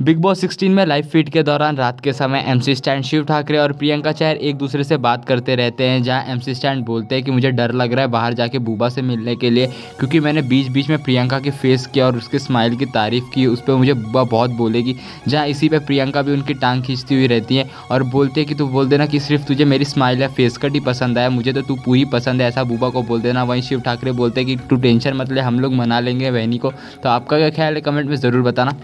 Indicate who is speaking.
Speaker 1: Big boss 16 में live feed के दौरान रात के समय एमसी स्टैंड शिव ठाकरे और प्रियंका चहर एक दूसरे से बात करते रहते हैं, जहाँ एमसी स्टैंड बोलते हैं कि मुझे डर लग रहा है बाहर जाके बूबा से मिलने के लिए, क्योंकि मैंने बीच बीच में प्रियंका के फेस किया और उसके स्माइल की तारीफ़ की, उस पर मुझे बूबा बहुत बोलेगी, जहाँ इसी पर प्रियंका भी उनकी टांग खींचती हुई रहती है और बोलते हैं कि तू बोल देना कि सिर्फ़ तुझे मेरी स्माइल या फेस कट ही पसंद आया, मुझे तो तू पूरी पसंद है, ऐसा बूबा को बोल देना। वहीं शिव ठाकरे बोलते हैं कि तू टेंशन मतलब हम लोग मना लेंगे बहनी को तो आपका क्या ख्याल है, कमेंट में ज़रूर बताना।